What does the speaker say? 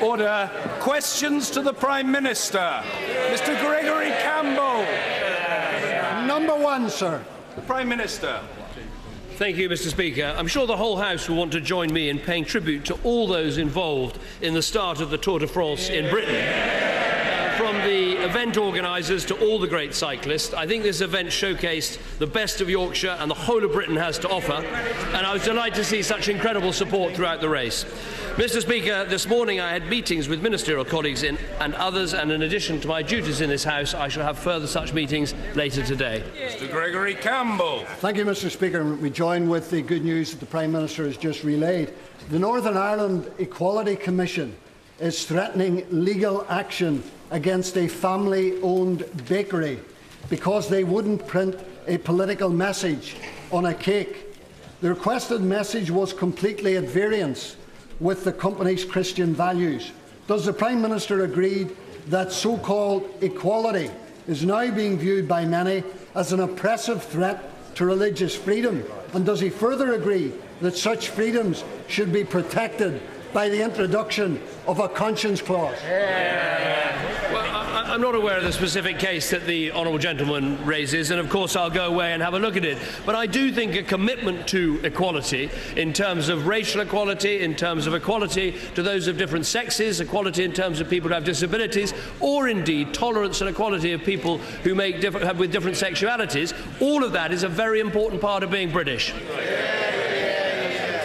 Order. Questions to the Prime Minister. Mr Gregory Campbell. Number one, sir. The Prime Minister. Thank you, Mr. Speaker. I'm sure the whole House will want to join me in paying tribute to all those involved in the start of the Tour de France in Britain. From the event organisers to all the great cyclists, I think this event showcased the best of Yorkshire and the whole of Britain has to offer, and I was delighted to see such incredible support throughout the race. Mr. Speaker, this morning I had meetings with ministerial colleagues in, and others, and in addition to my duties in this House, I shall have further such meetings later today. Mr Gregory Campbell. Thank you, Mr. Speaker. We join with the good news that the Prime Minister has just relayed. The Northern Ireland Equality Commission is threatening legal action against a family owned bakery because they wouldn't print a political message on a cake. The requested message was completely at variance with the company's Christian values. Does the Prime Minister agree that so called equality is now being viewed by many as an oppressive threat to religious freedom? And does he further agree that such freedoms should be protected by the introduction of a conscience clause? Well, I, I'm not aware of the specific case that the honourable gentleman raises, and of course I'll go away and have a look at it. But I do think a commitment to equality, in terms of racial equality, in terms of equality to those of different sexes, equality in terms of people who have disabilities, or indeed tolerance and equality of people who make different, have with different sexualities, all of that is a very important part of being British.